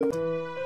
you